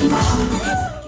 Come on.